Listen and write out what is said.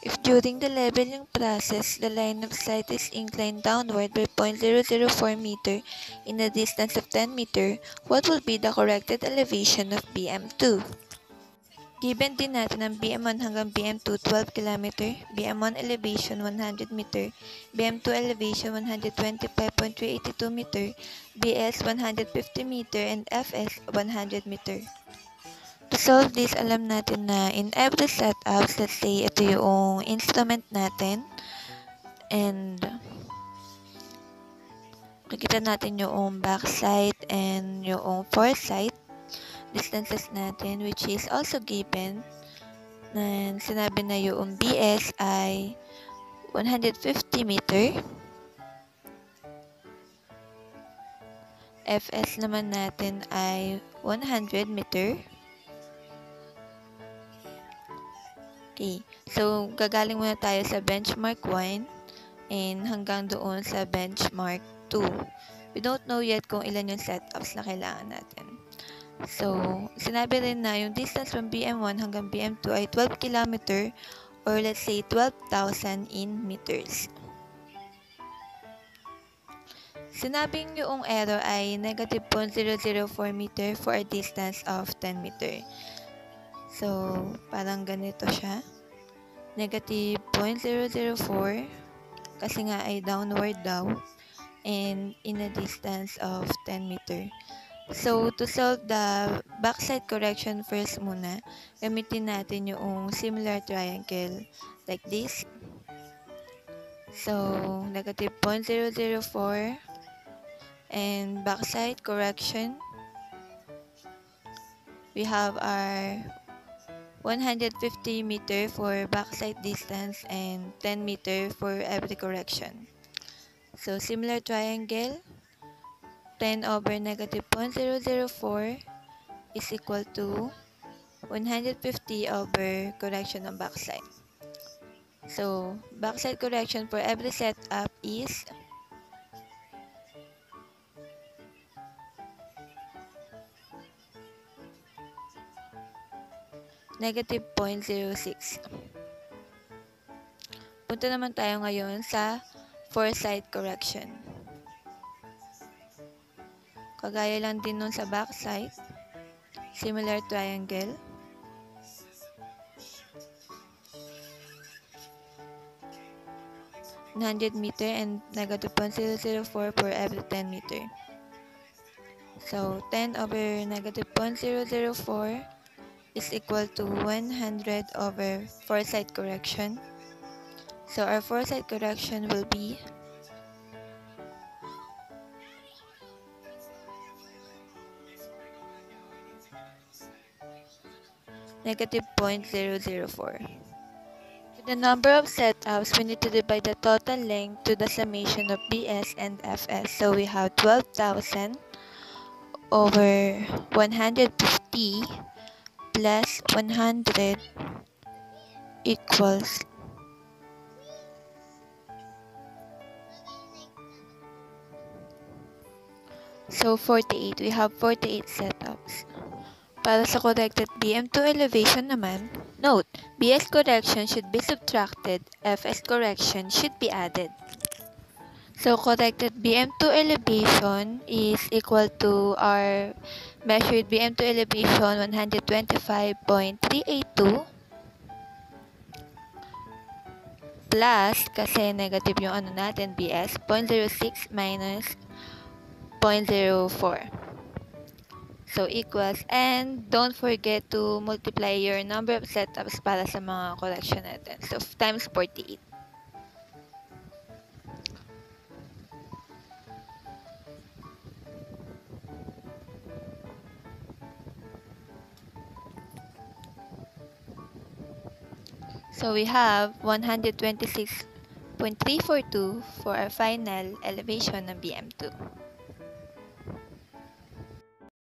If during the leveling process, the line of sight is inclined downward by 0.004 meter in a distance of 10 meter, what will be the corrected elevation of BM2? Given din natin ang BM1 hanggang BM2 12 km, BM1 elevation 100 meter, BM2 elevation 125.382 meter, BS 150 meter, and FS 100 meter. Solve this, alam natin na in every setups, let's say ito yung instrument natin. And makikita natin yung backside and yung foresight distances natin which is also given na sinabi na yung BS ay 150 meter. FS naman natin ay 100 meter Okay. So, gagaling muna tayo sa benchmark 1 and hanggang doon sa benchmark 2. We don't know yet kung ilan yung setups na kailangan natin. So, sinabi rin na yung distance from BM1 hanggang BM2 ay 12 km or let's say 12,000 in meters. Sinabing yung error ay negative 0.004 meter for a distance of 10 meter. So, parang ganito siya. Negative 0.004 kasi nga ay downward daw and in a distance of 10 meter. So, to solve the backside correction first muna, gamitin natin yung similar triangle like this. So, negative 0.004 and backside correction. We have our 150 meter for backside distance and 10 meter for every correction. So, similar triangle, 10 over negative 0.004 is equal to 150 over correction ng backside. So, backside correction for every setup is negative 0.06. Punta naman tayo ngayon sa foresight correction. Kagaya lang din nun sa backside. Similar triangle. hundred meter and negative 0.004 for every 10 meter. So, 10 over negative 0.004 is equal to 100 over foresight correction. So our foresight correction will be negative 0.004. With the number of setups, we need to divide the total length to the summation of BS and FS. So we have 12,000 over 150 plus 100 equals So 48, we have 48 setups. Para sa corrected BM2 elevation naman, note, BS correction should be subtracted, FS correction should be added. So corrected BM2 elevation is equal to our measured BM2 elevation 125.382 plus kasi negative yung ano natin BS 0.06 minus 0.04 so equals and don't forget to multiply your number of setups para sa mga correction natin. So times 48 So we have 126.342 for our final elevation ng BM2.